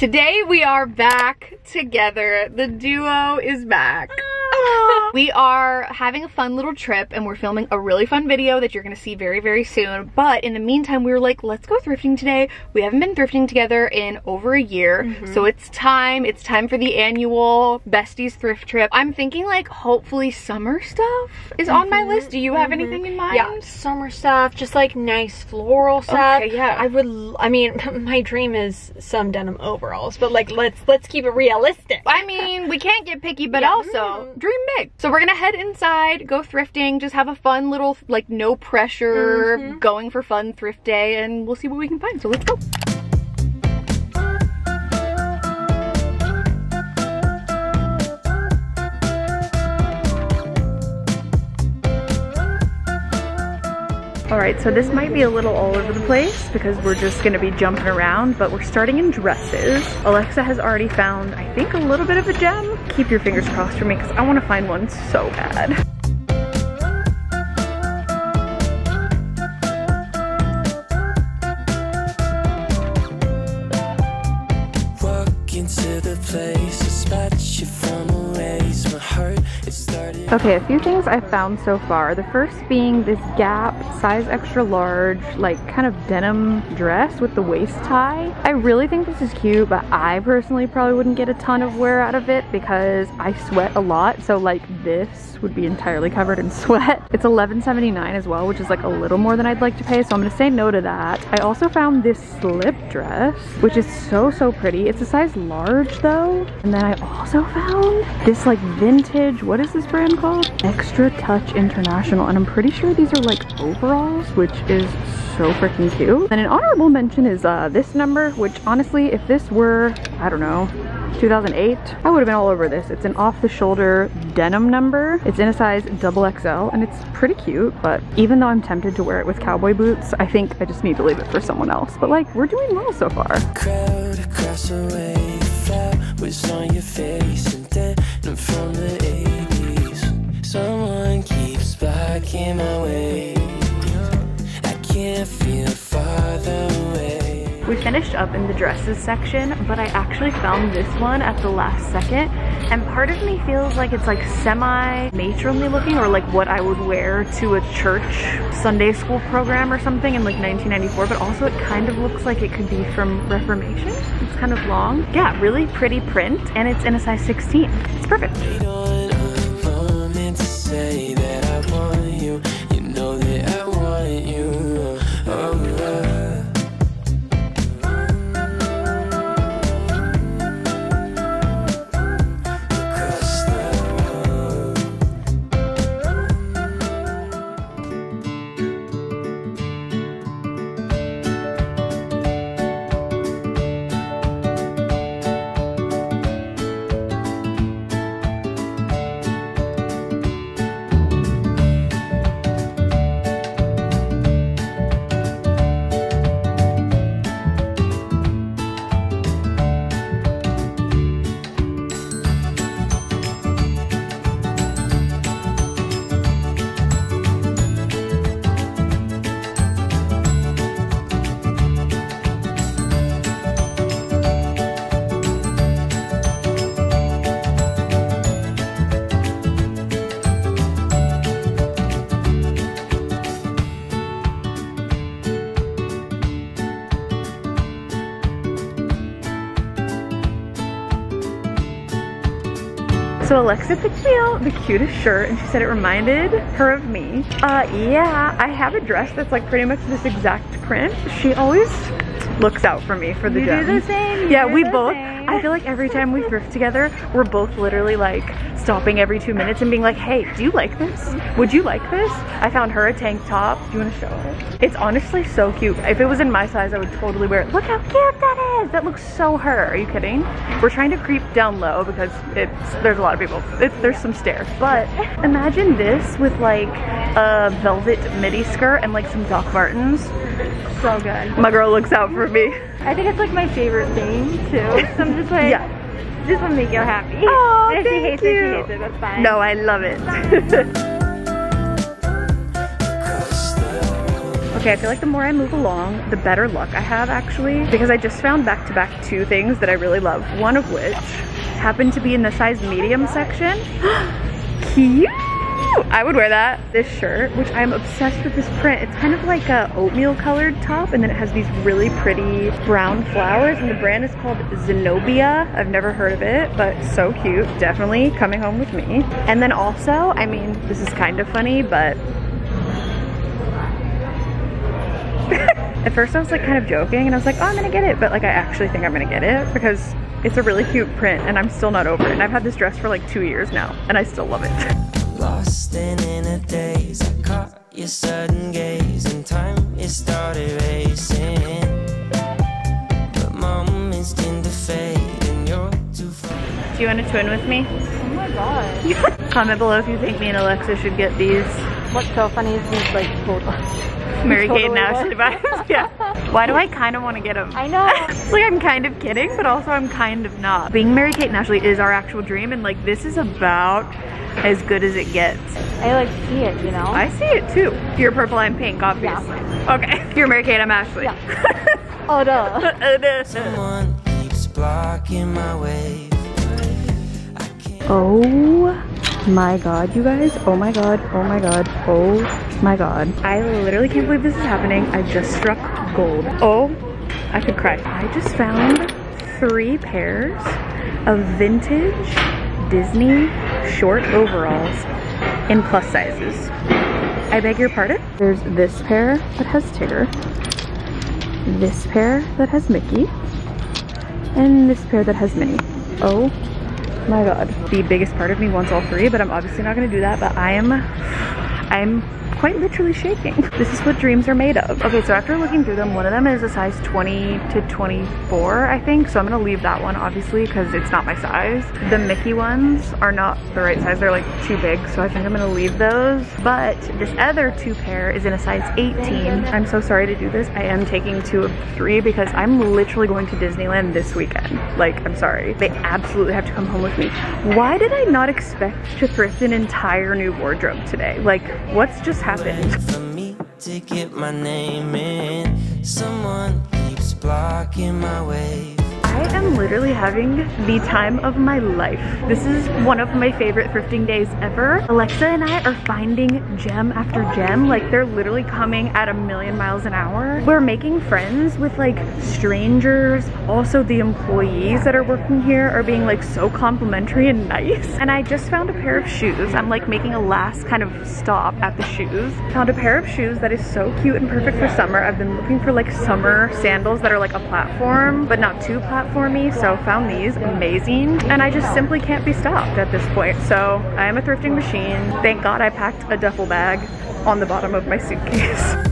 Today we are back together. The duo is back. We are having a fun little trip and we're filming a really fun video that you're gonna see very, very soon. But in the meantime, we were like, let's go thrifting today. We haven't been thrifting together in over a year. Mm -hmm. So it's time. It's time for the annual besties thrift trip. I'm thinking like hopefully summer stuff is mm -hmm. on my mm-hmm. list. Do you have mm -hmm. anything in mind? Yeah, summer stuff, just like nice floral stuff. Okay, yeah. I would, I mean, my dream is some denim overalls, but like let's, let's keep it realistic. I mean, we can't get picky, but yeah. also mm-hmm. dream big. So we're gonna head inside, go thrifting, just have a fun little, like no pressure, mm -hmm. going for fun thrift day, and we'll see what we can find. So let's go. All right, so this might be a little all over the place because we're just gonna be jumping around, but we're starting in dresses. Alexa has already found, I think, a little bit of a gem. Keep your fingers crossed for me because I wanna find one so bad. Okay, a few things I've found so far. The first being this Gap size extra large, like kind of denim dress with the waist tie. I really think this is cute, but I personally probably wouldn't get a ton of wear out of it because I sweat a lot. So like this would be entirely covered in sweat. It's $11.79 as well, which is like a little more than I'd like to pay, so I'm gonna say no to that. I also found this slip dress, which is so, so pretty. It's a size large though. And then I also found this like vintage, what is this brand called? Extra Touch International, and I'm pretty sure these are like overalls, which is so freaking cute. And an honorable mention is uh, this number, which honestly, if this were, I don't know, 2008, I would have been all over this. It's an off-the-shoulder denim number. It's in a size double XL and it's pretty cute, but even though I'm tempted to wear it with cowboy boots, I think I just need to leave it for someone else. But like, we're doing well so far. Finished up in the dresses section, but I actually found this one at the last second. And part of me feels like it's like semi-matronly looking or like what I would wear to a church Sunday school program or something in like 1994. But also it kind of looks like it could be from Reformation. It's kind of long. Yeah, really pretty print and it's in a size 16. It's perfect. So Alexa picked me out the cutest shirt and she said it reminded her of me. Uh, yeah, I have a dress that's like pretty much this exact print. She always looks out for me for the you gems. do the same. Yeah, we both. Same. I feel like every time we thrift together, we're both literally like stopping every two minutes and being like, hey, do you like this? Would you like this? I found her a tank top. Do you want to show it? It's honestly so cute. If it was in my size, I would totally wear it. Look how cute that is. That looks so her. Are you kidding? We're trying to creep down low because it's there's a lot of people. It's, there's some stairs. But imagine this with like a velvet midi skirt and like some Doc Martens. So good. My girl looks out for me. I think it's like my favorite thing too. So I'm just like, yeah. just want to make you happy. Oh, if thank she hates you. it, she hates it. That's fine. No, I love it. Okay, I feel like the more I move along, the better luck I have actually, because I just found back-to-back -back two things that I really love, one of which happened to be in the size medium section. Cute! I would wear that. This shirt, which I'm obsessed with this print. It's kind of like a oatmeal colored top and then it has these really pretty brown flowers and the brand is called Zenobia. I've never heard of it, but so cute. Definitely coming home with me. And then also, I mean, this is kind of funny, but At first I was like kind of joking and I was like, oh, I'm gonna get it. But like I actually think I'm gonna get it because it's a really cute print and I'm still not over it. And I've had this dress for like two years now and I still love it. Lost in a daze, I caught your sudden gaze and time it started racing. But moments tend to fade and you're too far. Do you want to twin with me? Oh my god. Comment below if you think me and Alexa should get these. What's so funny is these like total Mary Kate and Ashley vibes. yeah. Why do I kind of want to get them? I know. like I'm kind of kidding, but also I'm kind of not. Being Mary Kate and Ashley is our actual dream, and like this is about as good as it gets. I like see it, you know? I see it too. You're purple, I'm pink, obviously. Yeah. Okay. You're Mary Kate, I'm Ashley. Yeah. oh, duh. oh, duh. Someone keeps blocking my way. Oh my god, you guys. Oh my god. Oh my god. Oh my god. I literally can't believe this is happening. I just struck gold. Oh, I could cry. I just found three pairs of vintage Disney short overalls in plus sizes. I beg your pardon? There's this pair that has Tigger, this pair that has Mickey, and this pair that has Minnie. Oh my god. The biggest part of me wants all three, but I'm obviously not gonna do that, but I am, I'm quite literally shaking. This is what dreams are made of. Okay, so after looking through them, one of them is a size 20 to 24, I think. So I'm gonna leave that one, obviously, because it's not my size. The Mickey ones are not the right size. They're like too big, so I think I'm gonna leave those. But this other two pair is in a size 18. I'm so sorry to do this. I am taking two of three because I'm literally going to Disneyland this weekend. Like, I'm sorry. They absolutely have to come home with me. Why did I not expect to thrift an entire new wardrobe today? Like, what's just. For me to get my name in, someone keeps blocking my way. Literally having the time of my life. This is one of my favorite thrifting days ever. Alexa and I are finding gem after gem. Like they're literally coming at a million miles an hour. We're making friends with like strangers. Also the employees that are working here are being like so complimentary and nice. And I just found a pair of shoes. I'm like making a last kind of stop at the shoes. Found a pair of shoes that is so cute and perfect for summer. I've been looking for like summer sandals that are like a platform, but not too platform for me, so found these amazing. And I just simply can't be stopped at this point. So I am a thrifting machine. Thank God I packed a duffel bag on the bottom of my suitcase.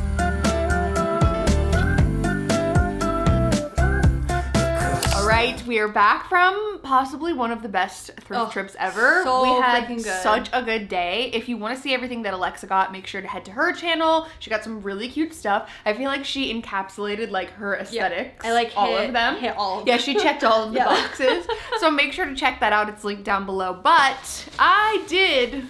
right, we are back from possibly one of the best thrift oh, trips ever. So we had such a good day. If you want to see everything that Alexa got, make sure to head to her channel. She got some really cute stuff. I feel like she encapsulated like her aesthetics. Yeah, I like all hit, of them. Hit all. Of yeah, she checked all of the yeah. boxes. so make sure to check that out. It's linked down below. But I did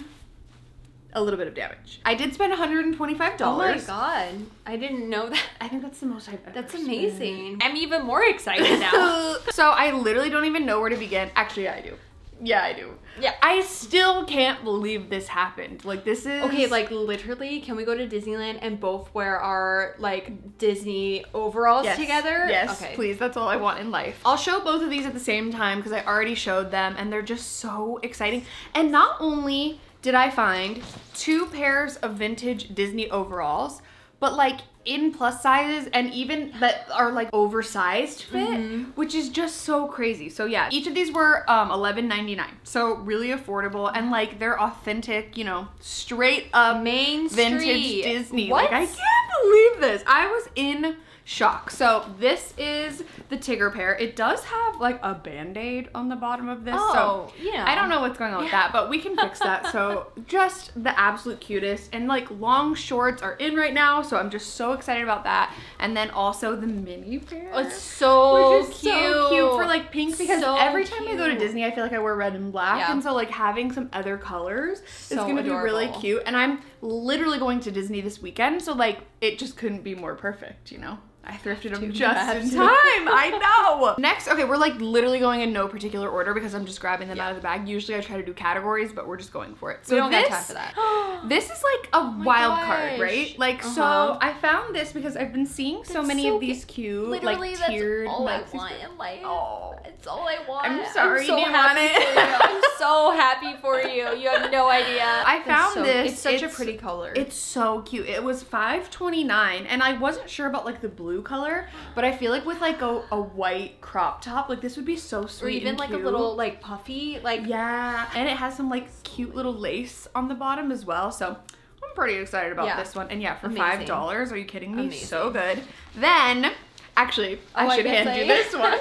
a little bit of damage. I did spend $125. Oh my god. I didn't know that. I think that's the most I've ever That's amazing. Spent. I'm even more excited now. so I literally don't even know where to begin. Actually, I do. Yeah, I do. Yeah. I still can't believe this happened. Like this is Okay, like literally, can we go to Disneyland and both wear our like Disney overalls yes. together? Yes. Okay. Please, that's all I want in life. I'll show both of these at the same time because I already showed them and they're just so exciting. And not only did I find two pairs of vintage Disney overalls, but like in plus sizes and even that are like oversized fit, mm -hmm. which is just so crazy. So yeah, each of these were um, $11.99. So really affordable and like they're authentic, you know, straight up main vintage Disney. What? Like I can't believe this. I was in shock. So this is the Tigger pair. It does have like a band-aid on the bottom of this. Oh, so yeah. I don't know what's going on with that, but we can fix that. so just the absolute cutest. And like long shorts are in right now, so I'm just so excited about that. and then also the Minnie pair. Oh, it's so which is cute. so cute for like pink because So every time I go to. Disney, I feel like I wear red and black, Yeah. and so like having some other colors So is gonna be really cute. And I'm literally going to Disney this weekend, so like it just couldn't be more perfect, you know. I thrifted them Too just in time. I know. Next, okay, we're like literally going in no particular order because I'm just grabbing them Yeah. out of the bag. Usually I try to do categories, but we're just going for it. So we don't this, time for that. This is like a my wild card, right? Like so Uh-huh. I found this because I've been seeing so That's many so of these cute Literally, like that's tiered all I maxi want in life. Oh. It's all I want. I'm sorry, so do you happy want it? for you. I'm so happy for you. You have no idea. I found so- this. It's such a pretty color. It's so cute. It was five twenty nine, and I wasn't sure about like the blue color, but I feel like with like a, a white crop top, like this would be so or sweet. even and like a little like puffy like Yeah, and it has some like cute little lace on the bottom as well. So I'm pretty excited about Yeah. this one. And yeah, for Amazing. five dollars, are you kidding me? Amazing. So good. Then, actually, Oh, I I should guess hand I- you this one.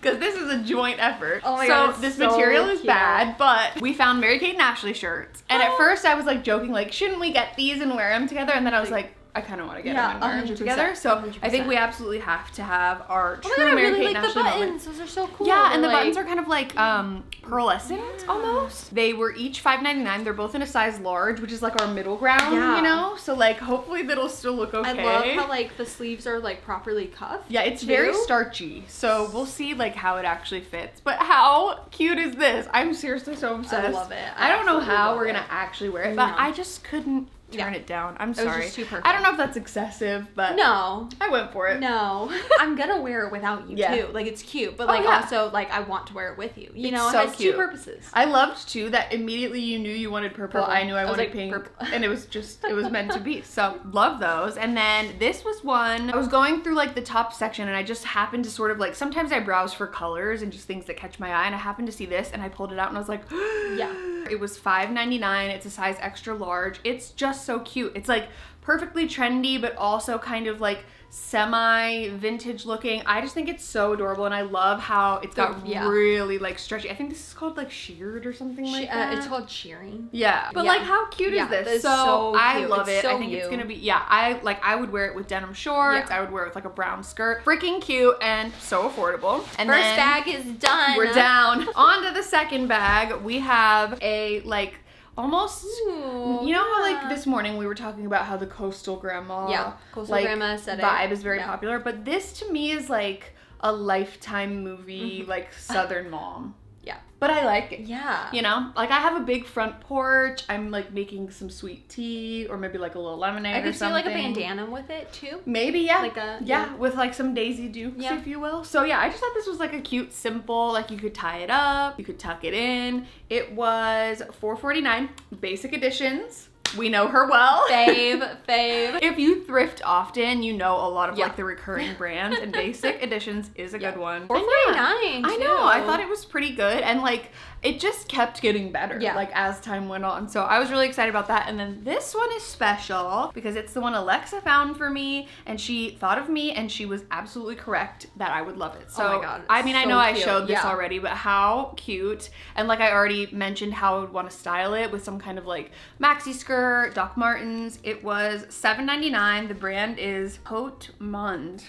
Because this is a joint effort. Oh my so God, this so material is cute. bad, but we found Mary Kate and Ashley shirts. And at Oh. first I was like joking, like, shouldn't we get these and wear them together? And then I was like, I kind of want to get Yeah, them and wear them 100%, together. So I think we absolutely have to have our Oh true my God, I really Kate like the buttons. Those are so cool. Yeah, and the buttons are kind of like um pearlescent almost. They were each $5.99. They're both in a size large, which is like our middle ground, Yeah. you know? So like hopefully that'll still look okay. I love how like the sleeves are like properly cuffed. yeah, it's very starchy. So we'll see like how it actually fits. But how cute is this? I'm seriously so obsessed. I love it. I, I don't know how we're it. gonna actually wear it, but know. I just couldn't turn Yeah. it down. I'm sorry. just too perfect. I don't know if that's excessive, but No. I went for it. No, I'm gonna wear it without you Yeah. too. Like it's cute, but Oh, like yeah. also like I want to wear it with you. You It's know, so it has cute. two purposes. I loved too that immediately you knew you wanted purple. Purple. I knew I, I wanted like, pink, purple. and it was just it was meant to be. So love those. And then this was one I was going through like the top section, and I just happened to sort of like sometimes I browse for colors and just things that catch my eye, and I happened to see this, and I pulled it out, and I was like, Yeah. It was $5.99. It's a size extra large. It's just so cute. It's like perfectly trendy, but also kind of like semi vintage looking. I just think it's so adorable, and I love how it's got The- yeah. really like stretchy. I think this is called like sheared or something like that. uh, it's called shirring. yeah, but Yeah. like how cute Yeah, is this? is so, so I love It's it. I so think it's gonna be yeah. I like I would wear it with denim shorts. I would wear it with like a brown skirt. Freaking cute and so affordable. And First bag is done. we're down. On to the second bag. We have a like almost Ooh, you know how like this morning we were talking about how the coastal grandma Yeah, coastal like, grandma aesthetic. vibe is very Yeah. popular, but this to me is like a lifetime movie Mm-hmm. like southern mom. Yeah. But I like it. Yeah. You know, like I have a big front porch. I'm like making some sweet tea or maybe like a little lemonade I or could see something. like a bandana with it too. Maybe yeah, Like a- yeah, yeah. with like some Daisy Dukes, Yeah. if you will. So yeah, I just thought this was like a cute, simple. Like you could tie it up, you could tuck it in. It was $4.49, basic editions. We know her well. Fave, fave. If you thrift often, you know a lot of Yeah. like the recurring brands, and Basic Editions is a Yeah. good one. Four And yeah, nine. I know. I thought it was pretty good, and like it just kept getting better. Yeah. Like as time went on, so I was really excited about that. And then this one is special because it's the one Alexa found for me, and she thought of me, and she was absolutely correct that I would love it. So Oh my God, I mean, I so know I showed this Yeah. already, but how cute! And like I already mentioned, how I would want to style it with some kind of like maxi skirt, Doc Martens. It was $7.99. The brand is Haute Monde.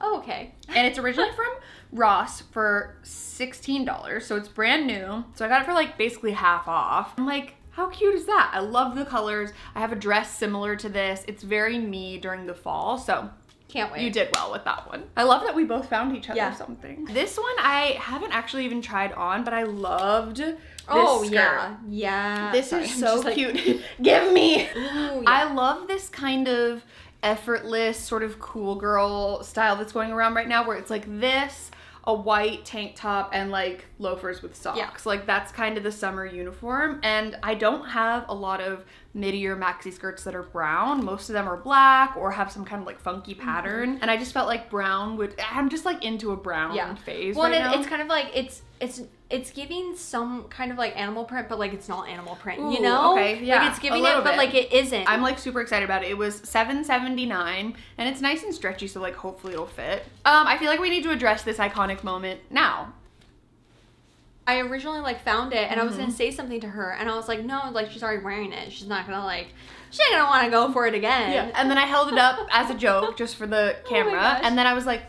Oh, okay. And it's originally from Ross for $16. So it's brand new. So I got it for like basically half off. I'm like, how cute is that? I love the colors. I have a dress similar to this. It's very me during the fall. So Can't wait. you did well with that one. I love that we both found each other Yeah. something. This one I haven't actually even tried on, but I loved Oh yeah, yeah. This Sorry, is so like, cute. Give me. Ooh, yeah. I love this kind of effortless, sort of cool girl style that's going around right now where it's like this, a white tank top, and like loafers with socks. Yeah. Like that's kind of the summer uniform. And I don't have a lot of midi or maxi skirts that are brown. Most of them are black or have some kind of like funky Mm-hmm. pattern. And I just felt like brown would, I'm just like into a brown yeah. phase Well, right it, it's kind of like it's it's it's giving some kind of like animal print, but like it's not animal print. Ooh, you know? okay, yeah, Like it's a giving little it, but bit. like it isn't. I'm like super excited about it. It was $7.79 and it's nice and stretchy, so like hopefully it'll fit. Um, I feel like we need to address this iconic moment now. I originally like found it and. I was gonna mm-hmm. say something to her and I was like, no, like she's already wearing it. She's not gonna like she's not gonna wanna go for it again. Yeah. And then I held it up as a joke just for the oh camera. And then I was like,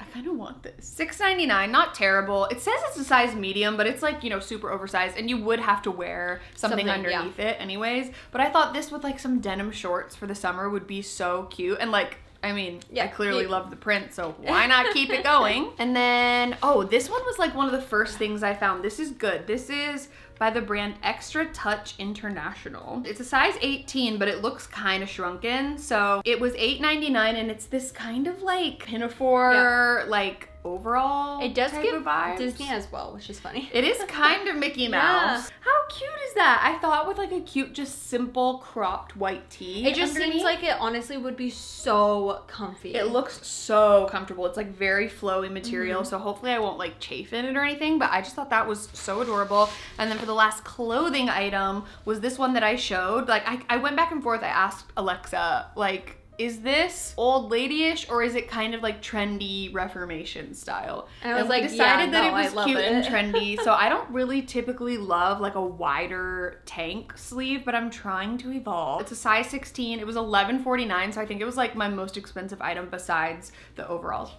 I kind of want this. Six ninety nine, not terrible. It says it's a size medium, but it's like, you know, super oversized. And you would have to wear something, something underneath yeah. it anyways. But I thought this with like some denim shorts for the summer would be so cute. And like I mean, yeah, I clearly you... love the print, so why not keep it going? And then, oh, this one was like one of the first things I found. This is good. This is by the brand Extra Touch International. It's a size 18, but it looks kind of shrunken. So it was $8.99 and it's this kind of like pinafore, yeah. like overall it does give disney as well which is funny. It is kind of mickey mouse. Yeah. how cute is that? I thought with like a cute just simple cropped white tee it just underneath. seems like it honestly would be so comfy. It looks so comfortable. It's like very flowy material mm-hmm. so hopefully i won't like chafe in it or anything but i just thought that was so adorable. And then for the last clothing item was this one that i showed. Like i, I went back and forth. I asked alexa like is this old ladyish or is it kind of like trendy reformation style and i was and like decided yeah, that no, it was cute it. and trendy so i don't really typically love like a wider tank sleeve but i'm trying to evolve it's a size 16 it was 11.49 so i think it was like my most expensive item besides the overalls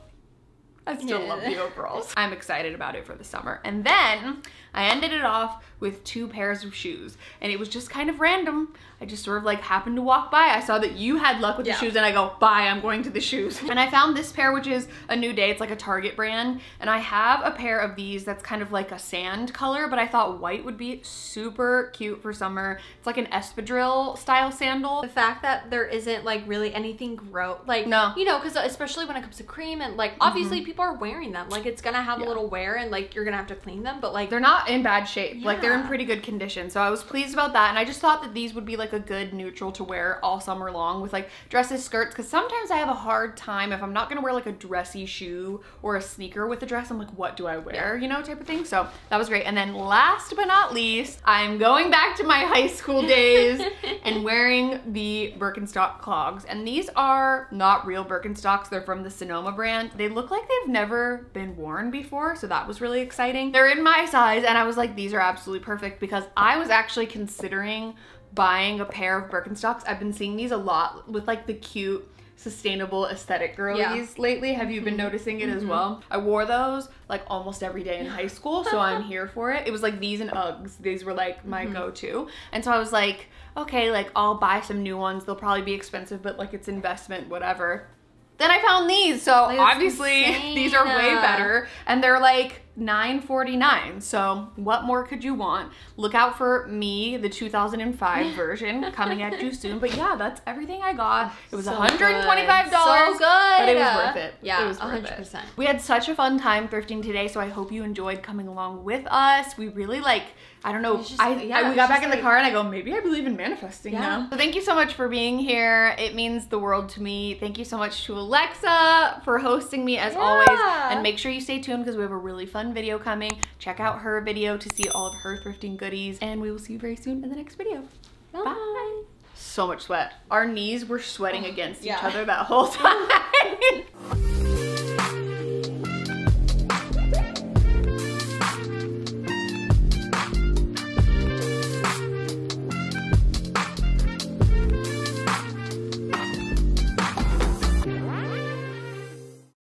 I still yeah. love the overalls. I'm excited about it for the summer. And then I ended it off with two pairs of shoes. And it was just kind of random. I just sort of like happened to walk by. I saw that you had luck with yeah. the shoes and I go, bye, I'm going to the shoes. and I found this pair, which is a new day. It's like a Target brand. And I have a pair of these that's kind of like a sand color, but I thought white would be super cute for summer. It's like an espadrille style sandal. The fact that there isn't like really anything gross, like, no. you know, because especially when it comes to cream and like, obviously mm -hmm. people are wearing them. Like it's gonna have yeah. a little wear and like you're gonna have to clean them, but like. They're not in bad shape. Yeah. Like they're in pretty good condition. So I was pleased about that. And I just thought that these would be like a good neutral to wear all summer long with like dresses, skirts. Cause sometimes I have a hard time if I'm not gonna wear like a dressy shoe or a sneaker with a dress. I'm like, what do I wear? You know, type of thing. So that was great. And then last but not least, I'm going back to my high school days and wearing the Birkenstock clogs. And these are not real Birkenstocks. They're from the Sonoma brand. They look like they've never been worn before. So that was really exciting. They're in my size and I was like, these are absolutely perfect because I was actually considering buying a pair of Birkenstocks. I've been seeing these a lot with like the cute sustainable aesthetic girlies yeah. lately. Have you been mm-hmm. noticing it mm -hmm. as mm-hmm. well? I wore those like almost every day in high school, so I'm here for it. It was like these and Uggs. These were like my mm -hmm. go-to. And so I was like, okay, like I'll buy some new ones. They'll probably be expensive, but like it's investment, whatever. Then I found these, so That's obviously insane. these are way better. And they're like $9.49. So what more could you want? Look out for me, the 2005 version coming at you soon. But yeah, that's everything I got. It was so $125. Good. So good. But it was worth it. Yeah, it was 100%. It. We had such a fun time thrifting today, so I hope you enjoyed coming along with us. We really like I don't know. Just, I, yeah, I, we got back in the car and I go, maybe I believe in manifesting yeah. now. So thank you so much for being here. It means the world to me. Thank you so much to Alexa for hosting me as yeah. always. And make sure you stay tuned because we have a really fun video coming. Check out her video to see all of her thrifting goodies. And we will see you very soon in the next video. Bye. Bye. So much sweat. Our knees were sweating against each other that whole time.